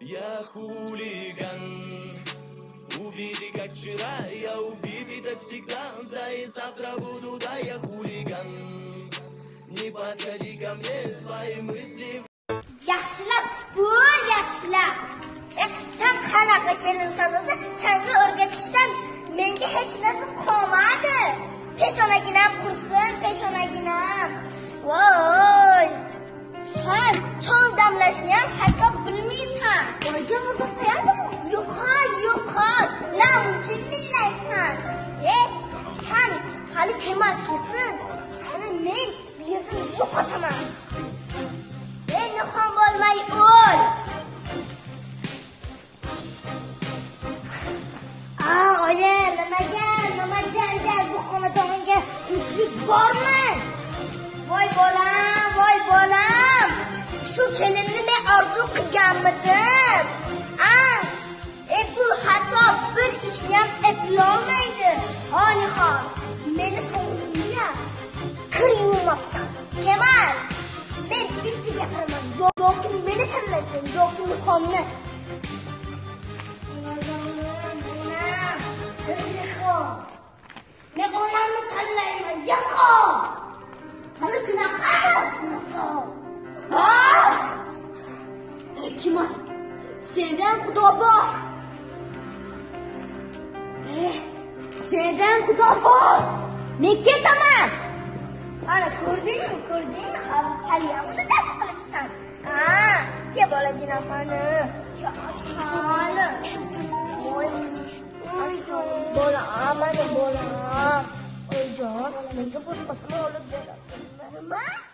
Я хулиган Убили как вчера, я убитый так всегда Да и завтра буду, да, я хулиган Не подходи ко мне, твои мысли yaxshilab spor yaxshilab Eh, sen qanaqa kelinsan o'zi senga o'rgatishdan menga hech narsa qolmadi peshonaginam qursin peshonaginam voy Yıldız koyardı mı? Yukarı yukarı. Lan cimrilersen. Ve sen Salih Kemal kızın. Senin men bir yok atamam. Ben yukarı e, olmayı ol. Aa oğlum mama gel mama gel gel bu xonadonga yuklik bormi? Voy bolam voy bolam. Shu kelinni men orzu qilganmidim. Eplolmaydi xolixon meni sovuningga kir yuvmabsan kemal. Bitta gapiraman Yo- yoki meni tanlaysan yoki muqomni men onamni tanlayman yaqin qani shunaqa shunaqa kemal sendan xudo bor Seyreden kutabı. Mekke tamam. Ana kurdun mu kurdun? Ali abi ya, da ders kalıksan. Aa, kim bala gina fanı? Ya Bola ama ne bola? Ojo, ne kadar pasma olur diye. Mama.